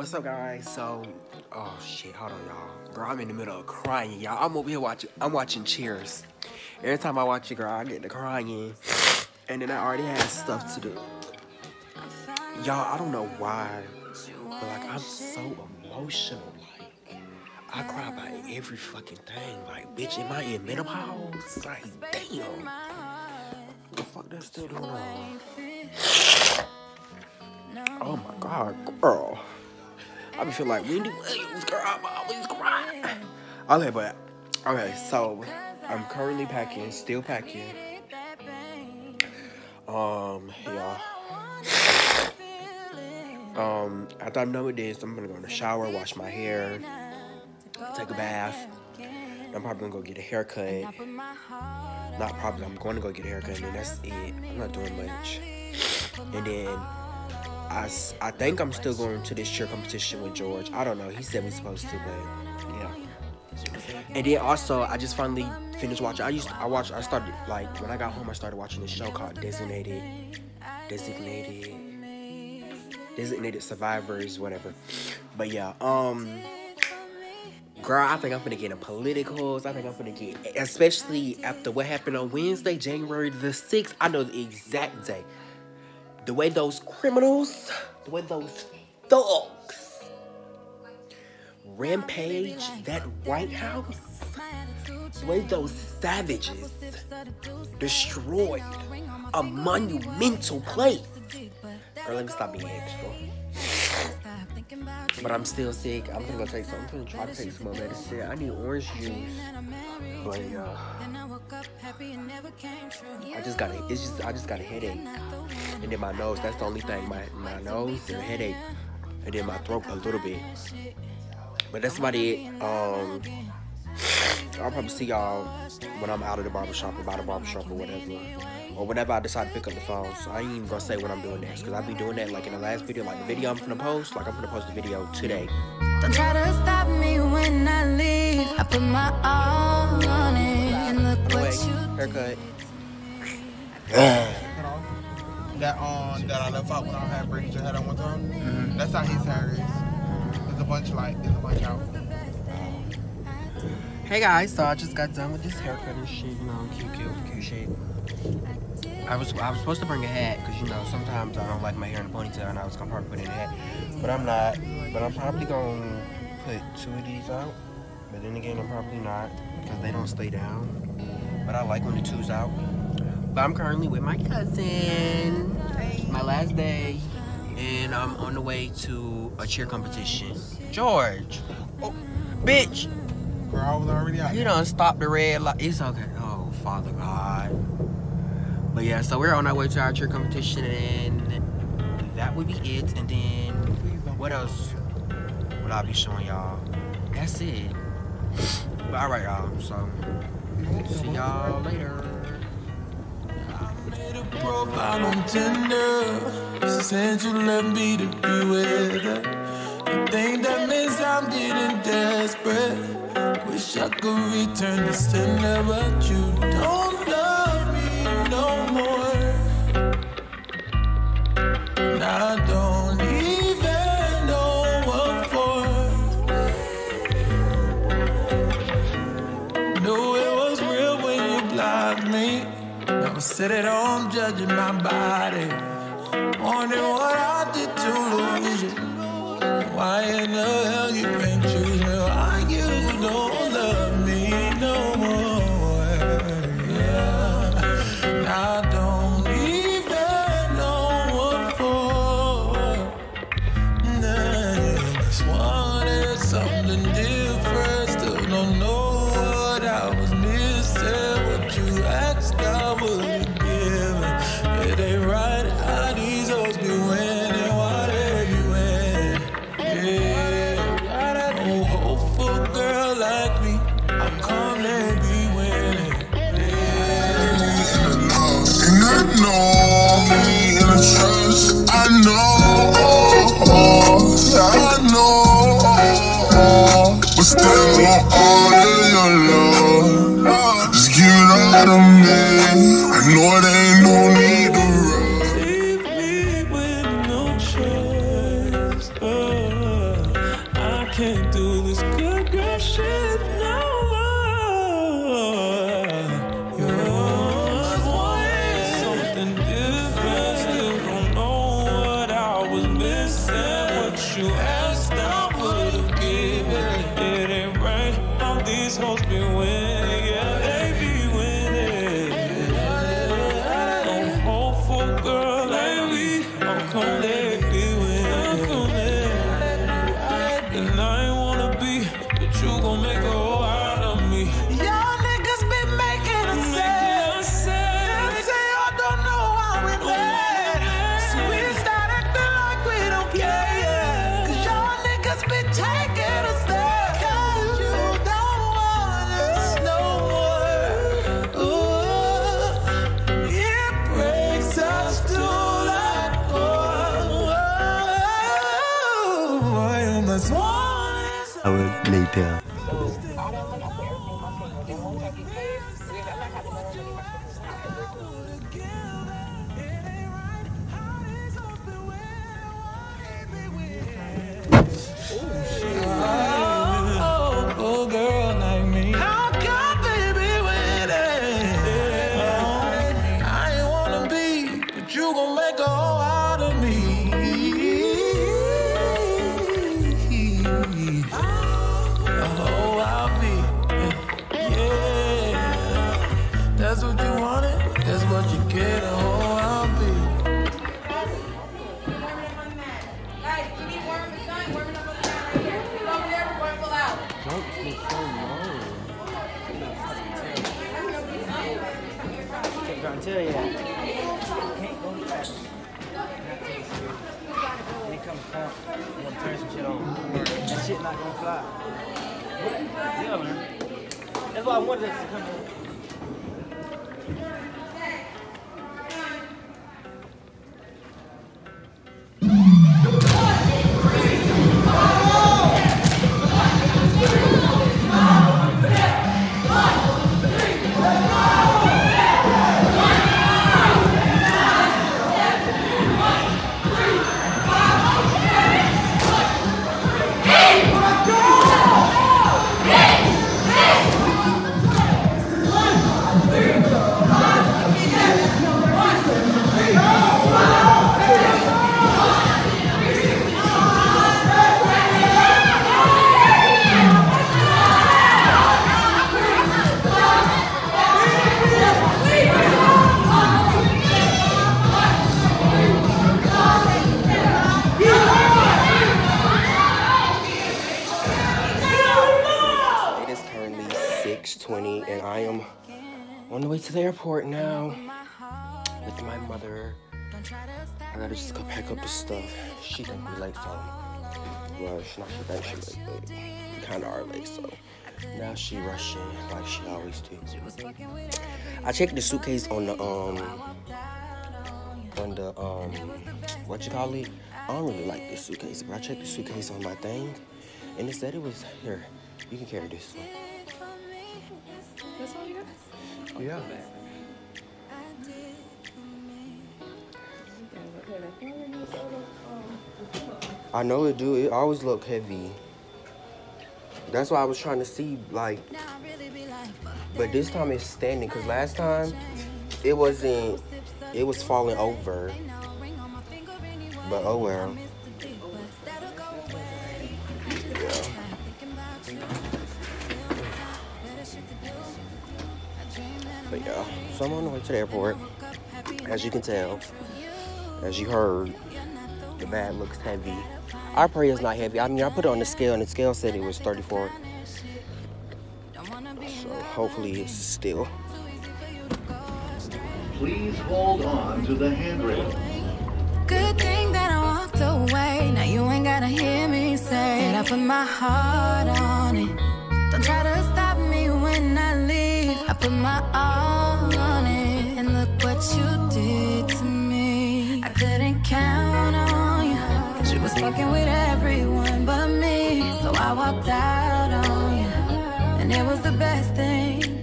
What's up, guys? So, oh shit, hold on, y'all. Girl, I'm in the middle of crying, y'all. I'm over here watching. I'm watching Cheers. Every time I watch it, girl, I get to crying, and then I already had stuff to do. Y'all, I don't know why, but like I'm so emotional. Like I cry about every fucking thing. Like, bitch, am I in menopause? Like, damn. What the fuck that's still going on? Oh my god, girl. I be feel like Wendy Williams, girl. I'm always crying. Okay, but okay, so I'm currently packing, still packing. Um, yeah. Um, after I'm done with this, I'm gonna go in the shower, wash my hair, take a bath. I'm probably gonna go get a haircut. Not probably, I'm going to go get a haircut, and then that's it. I'm not doing much. And then I, I think I'm still going to this cheer competition with George. I don't know. He said we're supposed to, but yeah. And then also, I just finally finished watching. I used to, I watched. I started like when I got home. I started watching this show called Designated, Designated, Designated Survivors, whatever. But yeah, um, girl, I think I'm gonna get in politicals. I think I'm gonna get, especially after what happened on Wednesday, January the sixth. I know the exact day. The way those criminals, the way those thugs rampage that White House, the way those savages destroyed a monumental place. Girl, let me stop being extra. But I'm still sick. I'm gonna take some. I'm gonna try to take some more medicine. I need orange juice. But uh, I just got a, it's just I just got a headache. And then my nose, that's the only thing. My my nose and a headache. And then my throat a little bit. But that's about it. Um I'll probably see y'all when I'm out of the barbershop or by the barbershop or whatever. Or whenever I decide to pick up the phone. So I ain't even gonna say when I'm doing next. Cause I be doing that like in the last video, like the video I'm gonna post, like I'm gonna post the video today. Don't try to stop me when I leave. I put my all on it. Haircut. that um that I left out when I had your head on one time. Mm-hmm. That's how his hair is. There's a bunch like there's a bunch out. Hey guys, so I just got done with this haircut and shit, you know, cute, cute, cute shit. I was I was supposed to bring a hat because you know sometimes I don't like my hair in a ponytail and I was gonna probably put in a hat, but I'm not. But I'm probably gonna put two of these out. But then again, I'm probably not because they don't stay down. But I like when the two's out. But I'm currently with my cousin. My last day, and I'm on the way to a cheer competition. George, oh, bitch. Girl, I was already out. You don't stop the red light. It's okay. Oh, Father God. But yeah, so we're on our way to our cheer competition, and that would be it. And then what else would I be showing y'all? That's it. But all right, y'all. So see y'all later. made a profile on Tinder. Said you me to be with her. The thing that means I'm getting desperate. Wish I could return the sender, but you don't love me no more. And I don't Said it on judging my body. Wondering what I did to lose you. Why in the hell you can't I we late, so well, she not she think she late, but we kind of are late, so now she rushing like she always do. I checked the suitcase on the um on the um what you call it. I don't really like this suitcase, but I checked the suitcase on my thing, and it said it was here. You can carry this one. That's all you got? Yeah. I know it do. It always look heavy. That's why I was trying to see like, but this time it's standing. Cause last time it wasn't. It was falling over. But oh well. Yeah. But yeah, so I'm on the way to the airport. As you can tell, as you heard, the bag looks heavy. Our prayer is not heavy. I mean, I put it on the scale, and the scale said it was 34. So hopefully it's still. Please hold on to the handrail. Good thing that I walked away. Now you ain't gotta hear me say that I put my heart on it. Don't try to stop me when I leave. I put my all on it. And look what you fucking with everyone but me. So I walked out on you. And it was the best thing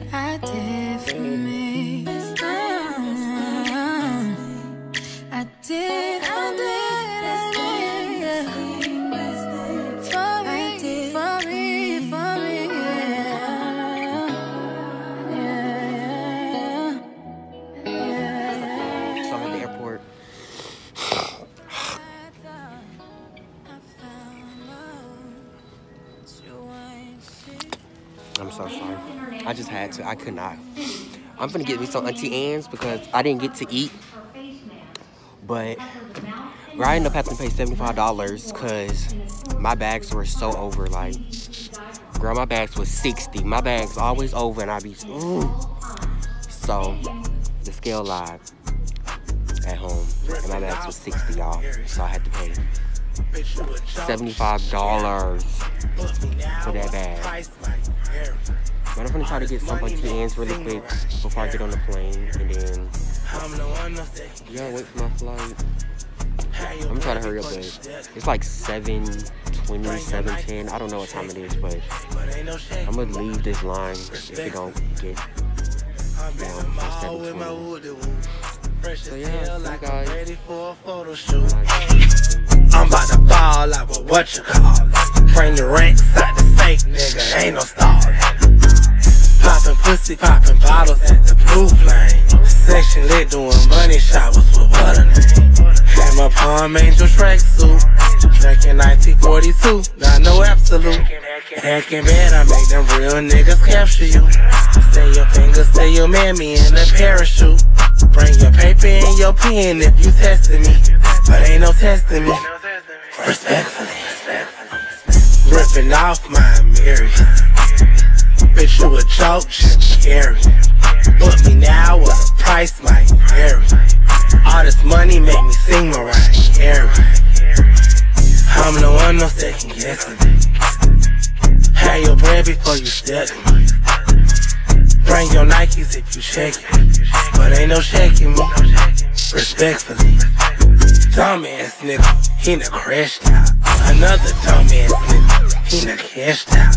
had to. I could not. I'm gonna get me some Auntie Anne's because I didn't get to eat. But I ended up having to pay $75 because my bags were so over. Like, girl, my bags was 60. My bag's always over and I be, mm. So, the scale lied at home and my bags was 60, y'all. So I had to pay $75 for that bag. But I'm gonna try to get some Auntie Anne's really quick before I get on the plane and then, yeah, wait for my flight. I'm to try to hurry up, but it's like 7 20, 7 10. I don't know what time it is, but I'm gonna leave this line if it don't get down to 7 So yeah, see you guys. I'm about to ball out with what you call it. Bring the ranks out the safe, nigga, ain't no stall. Pussy, popping bottles at the blue flame. Section lit doing money showers with a name. Had my Palm Angel tracksuit. Drinking 1942, not no Absolut. Hacking bad, I make them real niggas capture you. Say your fingers, say your mammy in a parachute. Bring your paper and your pen if you testing me. But ain't no testing me. Respectfully. Ripping off my Mary. You a joke, should carry. Book me now, what the price might vary. All this money make me sing Mariah Carey. I'm the one no second guessing. Have your bread before you step. Bring your Nikes if you check it. But ain't no shaking me. Respectfully. Dumbass nigga, he done crashed out. Another dumbass nigga, he done cashed out.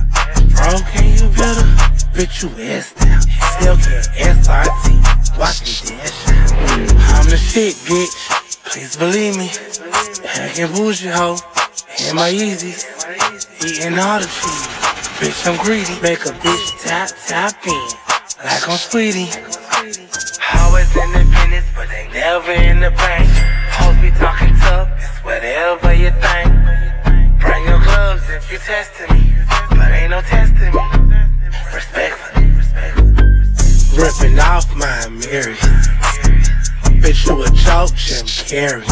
Bro, can you better? Bitch, you asked out. Hellcat SRT, watch me dash. I'm the shit, bitch. Please believe me. Hacking bougie hoe. In my Yeezys. Eating all the cheese. Bitch, I'm greedy. Make a bitch tap, tap in. Like I'm sweetie. Always independent, but they never in the bank. Hoes be talking tough, it's whatever you think. Bring your gloves if you testing me, but ain't no testing me. Respectfully, ripping off my Mary. Bitch, you a joke, Jim Carrey.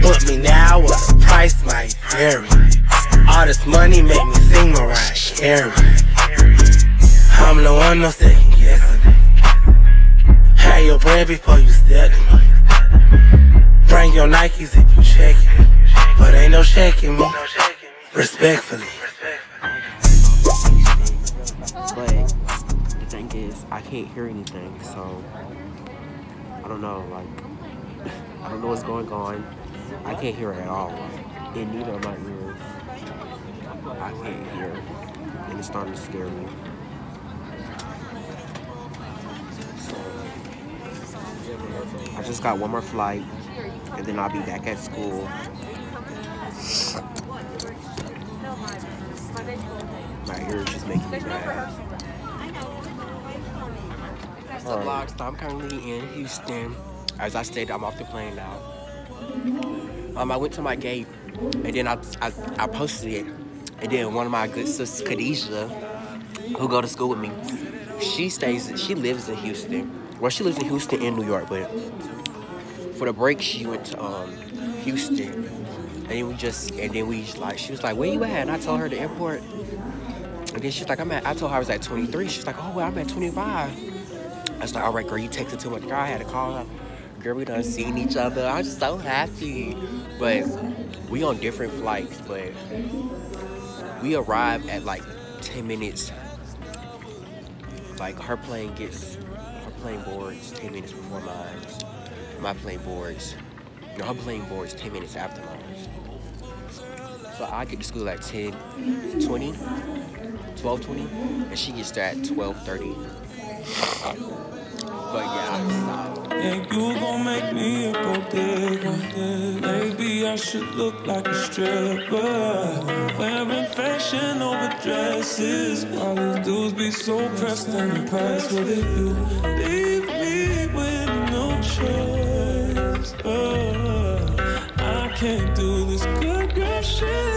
Put me now, or the price might vary. All this money make me sing Mariah Carey. I'm the one no second guessing. Have your bread before you step me. Bring your Nikes if you check it. But ain't no shaking me. Respectfully. Hear anything, so I don't know. Like, I don't know what's going on. I can't hear it at all. In neither of my ears. I can't hear, and it's starting to scare me. So, I just got one more flight, and then I'll be back at school. My ears just making me mad. So vlog, so I'm currently in Houston. As I stated, I'm off the plane now. Um, I went to my gate, and then I, I, I posted it. And then one of my good sisters, Khadijah, who go to school with me, she stays, she lives in Houston. Well, she lives in Houston and New York, but for the break, she went to um, Houston. And then we just, and then we just like, she was like, where you at? And I told her the airport. And then she's like, I'm at, I told her I was at 23. She's like, oh, well, I'm at 25. I was like, all right, girl, you texted too much. Girl, I had to call her. Girl, we done seen each other. I'm so happy. But we on different flights, but we arrive at like 10 minutes. Like her plane gets, her plane boards 10 minutes before mine. My plane boards, no, her plane boards 10 minutes after. So I get to school at 10, 20, 12, 20, and she gets there at 12, 30. But yeah, And you gon' make me a digger. Maybe I should look like a stripper. Wearing fashion over dresses. While these dudes be so pressed and impressed with it. You leave me with no choice. Oh, I can't do this good girl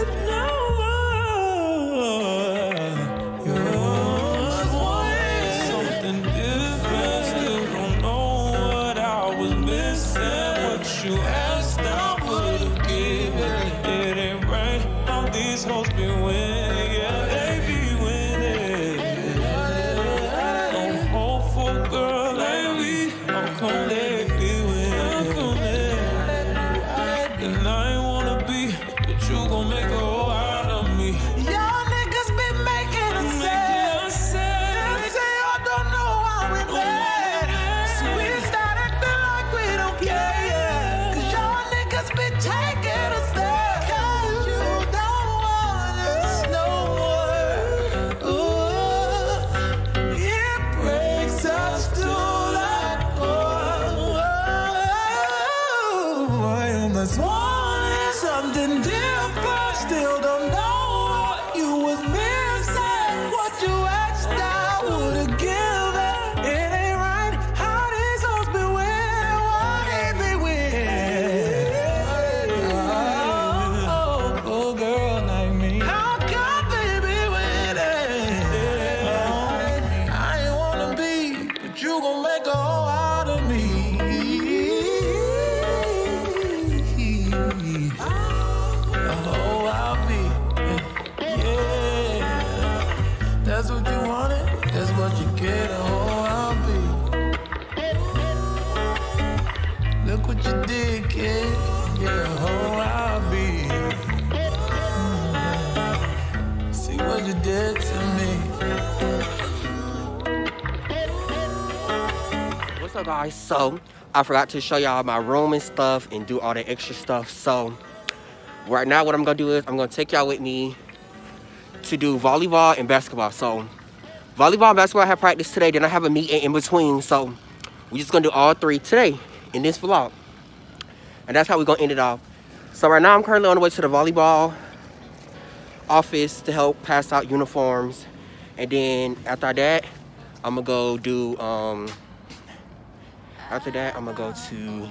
up, guys? So, I forgot to show y'all my room and stuff and do all the extra stuff. So, right now, what I'm gonna do is I'm gonna take y'all with me to do volleyball and basketball. So, volleyball and basketball I have practice today. Then I have a meeting in between. So, we're just gonna do all three today in this vlog. And that's how we're gonna end it off. So, right now, I'm currently on the way to the volleyball office to help pass out uniforms. And then after that, I'm gonna go do um after that, I'm gonna go to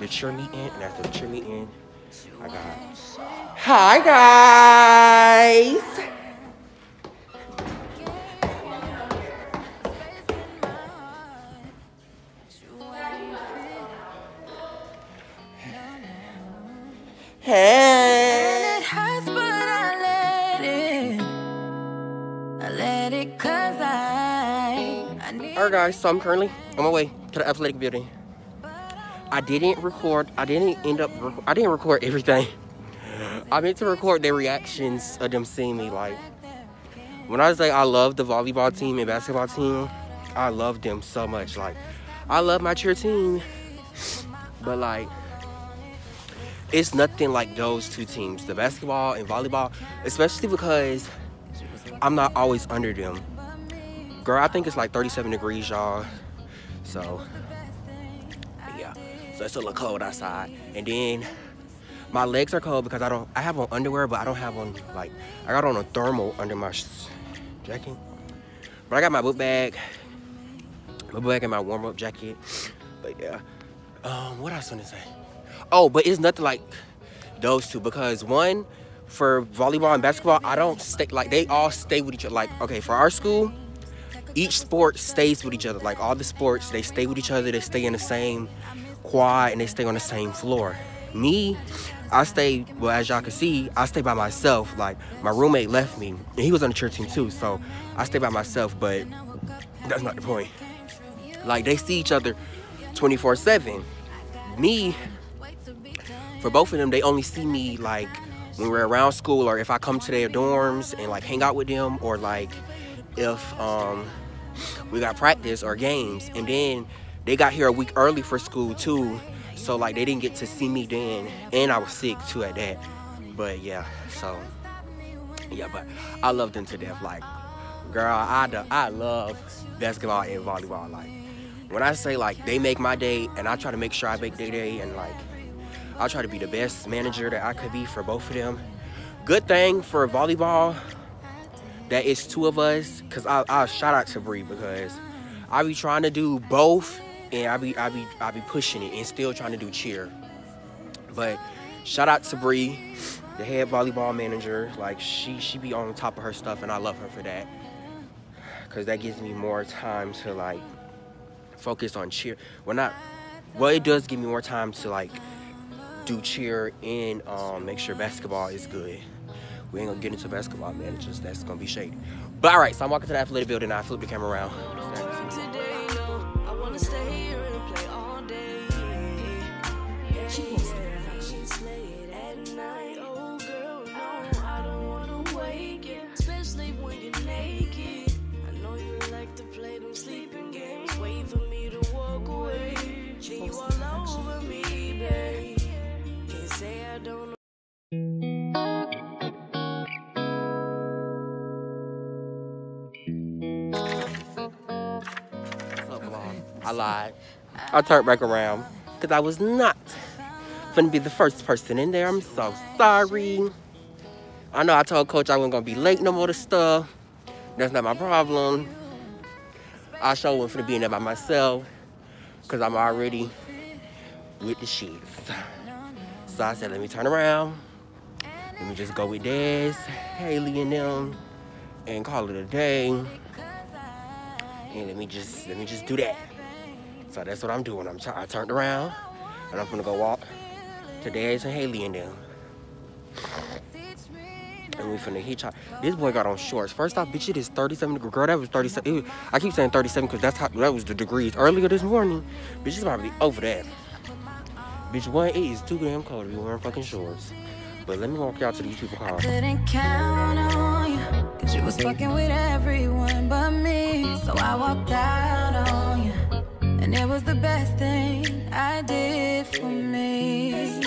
the cheer meeting, and after the cheer meeting, I got. Hi guys. Hey. It hurts, but I let it. I let it cause I, I need Alright guys, so I'm currently on my way to the athletic building. I didn't record, I didn't end up, I didn't record everything. I meant to record their reactions of them seeing me. Like, when I was like, I love the volleyball team and basketball team, I love them so much. Like, I love my cheer team, but like, it's nothing like those two teams, the basketball and volleyball, especially because I'm not always under them. Girl, I think it's like 37 degrees, y'all. So, yeah. So it's a little cold outside. And then my legs are cold because I don't, I have on underwear, but I don't have on, like, I got on a thermal under my jacket. But I got my book bag, my book bag and my warm up jacket. But yeah. Um, what else I want to say? Oh, but it's nothing like those two because one, for volleyball and basketball, I don't stay, like, they all stay with each other. Like, okay, for our school, each sport stays with each other. Like all the sports, they stay with each other. They stay in the same quad and they stay on the same floor. Me, I stay. Well, as y'all can see, I stay by myself. Like my roommate left me, and he was on the church team too. So I stay by myself. But that's not the point. Like they see each other 24/7. Me, for both of them, they only see me like when we're around school or if I come to their dorms and like hang out with them or like if um we got practice or games. And then they got here a week early for school too. So like they didn't get to see me then. And i was sick too at that. But yeah so yeah but i love them to death. Like girl i do- i love basketball and volleyball. Like when i say like they make my day and i try to make sure i make their day and like i try to be the best manager that i could be for both of them good thing for volleyball that it's two of us because I, I shout out to Bree because I be trying to do both and I be I be I be pushing it and still trying to do cheer. But shout out to Bree, the head volleyball manager. Like she she be on top of her stuff and I love her for that. Cause that gives me more time to like focus on cheer. Well not well it does give me more time to like do cheer and um, make sure basketball is good. We ain't gonna get into basketball managers. That's gonna be shady. But all right, so I'm walking to the athletic building. I flip the camera around. Lied. I turned back around because I was not gonna be the first person in there. I'm so sorry. I know I told coach I wasn't gonna be late no more to stuff. That's not my problem. I sure wasn't finna be in there by myself because I'm already with the sheets. So I said, let me turn around. Let me just go with Des, Haley, and them, and call it a day. And let me just let me just do that. So that's what I'm doing. I'm turned around, and I'm gonna go walk to Des and Haley and them. And we finna hitchhike. This boy got on shorts. First off, bitch, it is 37 degrees. Girl, that was 37. It- I keep saying 37 because that's how that was the degrees earlier this morning. Bitch, it's probably over that. Bitch, one it is too damn cold to be wearing fucking shorts. But let me walk y'all to these people car. Couldn't count on you, cause you was fucking with everyone but me. So I walked out on and it was the best thing I did for me.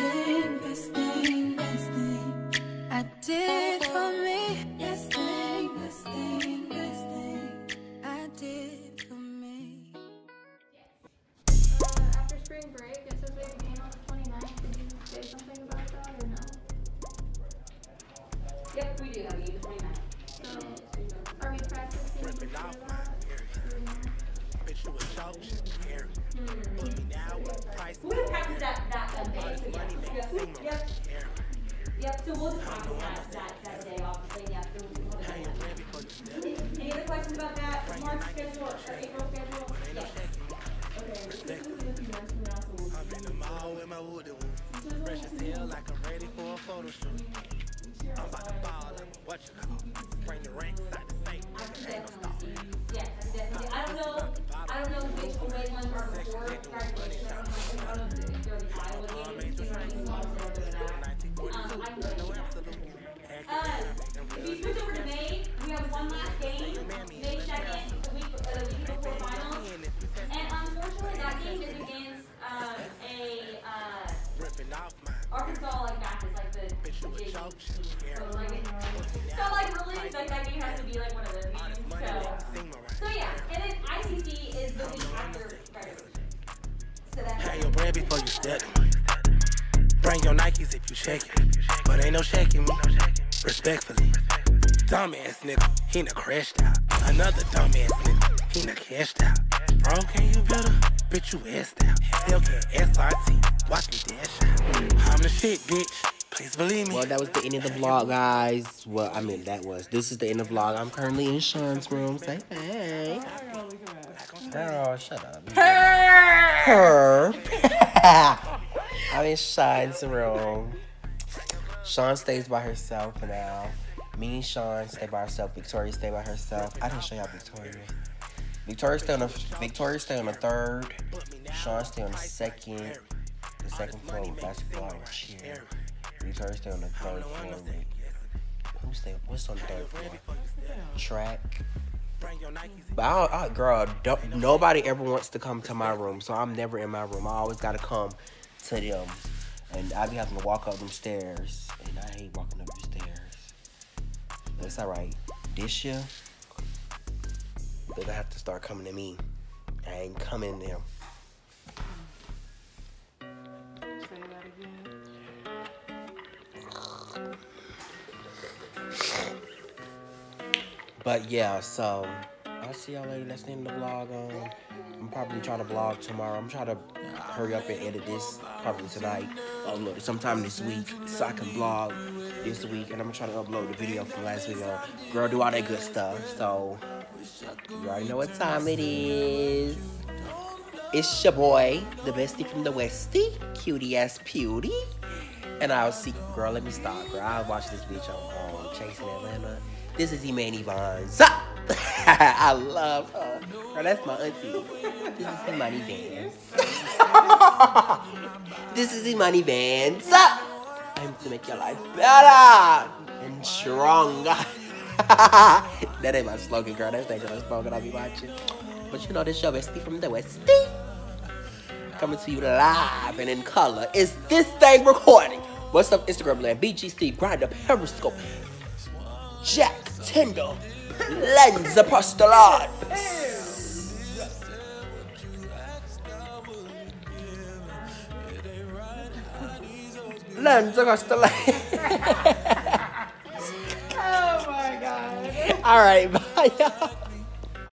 connection. They doing he done crashed out. Another dumbass nigga, he done cashed out. Bro, can you better? Bitch, you assed out. Hellcat SRT, watch me dash out. I'm the shit, bitch. Please believe me. Well, that was the end of the vlog, guys. Well, I mean, that was. This is the end of the vlog. I'm currently in Sean's room. Say hey. Girl, shut up. Her. I'm in Sean's room. Sean stays by herself now. Me and Sean stay by herself. Victoria stay by herself. I didn't show y'all Victoria. Victoria stay on the Victoria stay on the third. Sean stay on the second. The second floor basketball and cheer. Victoria stay on the third floor who stay what's on the third floor? Track. But I, I, girl, nobody ever wants to come to my room, so I'm never in my room. I always gotta come to them, and I be having to walk up them stairs, and I hate walking up the stairs. It's all right. This year, they're gonna have to start coming to me. I ain't coming there. But yeah, so I'll see y'all later. That's the end of the vlog. Um, I'm probably trying to vlog tomorrow. I'm trying to hurry up and edit this probably tonight. Upload it sometime this week so I can vlog this week. And I'm trying to try to upload the video from last video. Girl, do all that good stuff. So you already know what time it is. It's your boy, the bestie from the Westie, cutie ass beauty. And I'll see, girl, let me stop, girl. I'll watch this bitch on, on Chasing Atlanta. This is Imani Vons. I love her. Girl, that's my auntie. This is Imani Vans. this is Imani Vans. I'm to make your life better and stronger. that ain't my slogan, girl. That's that girl's slogan I'll be watching. But you know, this show Bestie from the West. Coming to you live and in color. Is this thing recording? What's up, Instagram land? BGC, Grindr, Periscope, Jack, Tinder, Lens, Apostolad. Oh my god. All right, bye, y'all.